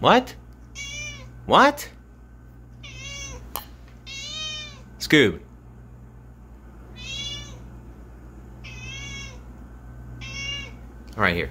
What? What? Scoob. All right, here.